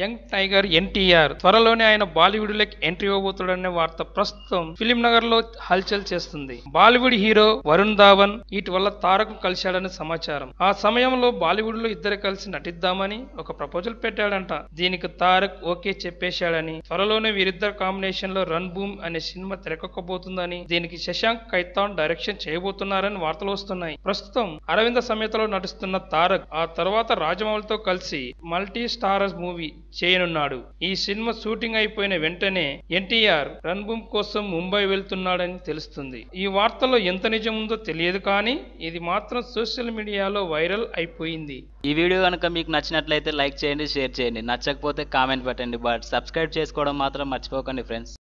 Young tiger NTR త్వరలోనే ఆయన బాలీవుడ్లోకి entry ఇవ్వబోతున్నాడనే వార్త ప్రస్తుతం ఫిలిం నగర్లో హల్చల్ చేస్తుంది. బాలీవుడ్ హీరో వరుణ్ ధావన్ వల్ల తారక్ కలిశాడని సమాచారం. ఆ సమయంలో బాలీవుడ్లో ఇద్దరు కలిసి నటిద్దామని ఒక ప్రపోజల్ పెట్టాడంట. దీనికి తారక్ ఓకే చెప్పేశాడని త్వరలోనే వీరిద్దరు కాంబినేషన్లో రన్ బూమ్ అనే సినిమా తెరకెక్కబోతుందని దీనికి శశాంక్ కైతాన్ డైరెక్షన్ చేయబోతున్నారని వార్తలు వస్తున్నాయి. ప్రస్తుతం అరవింద సమేతలో నటిస్తున్న తారక్ ఆ తర్వాత రాజమౌళితో కలిసి మల్టీ స్టారర్ మూవీ చేయనున్నాడు. ఈ సినిమా షూటింగ్ అయిపోయిన వెంటనే ఎన్టీఆర్ రన్ కోసం ముంబై వెళ్తున్నాడని తెలుస్తుంది. ఈ వార్తలో ఎంత నిజం ఉందో తెలియదు కానీ ఇది మాత్రం సోషల్ మీడియాలో వైరల్ అయిపోయింది. ఈ వీడియో కనుక మీకు నచ్చినట్లయితే లైక్ చేయండి షేర్ చేయండి. నచ్చకపోతే కామెంట్ పెట్టండి. బట్ సబ్స్క్రైబ్ చేసుకోవడం మాత్రం మర్చిపోకండి ఫ్రెండ్స్.